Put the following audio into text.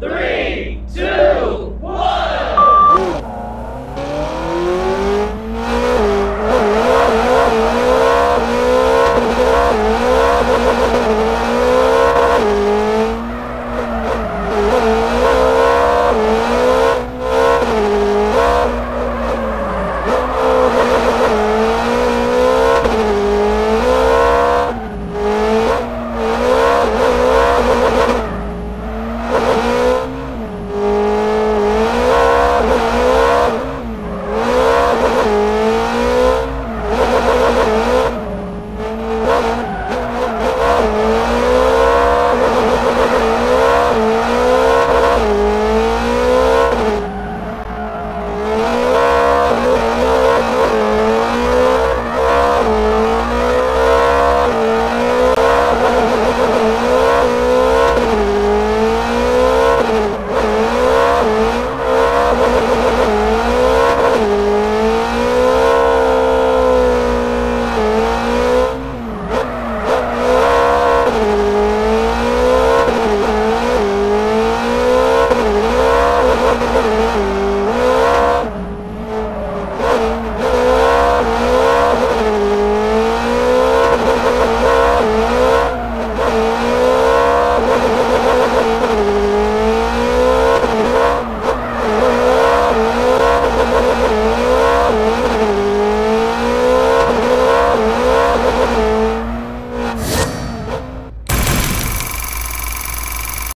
three, two,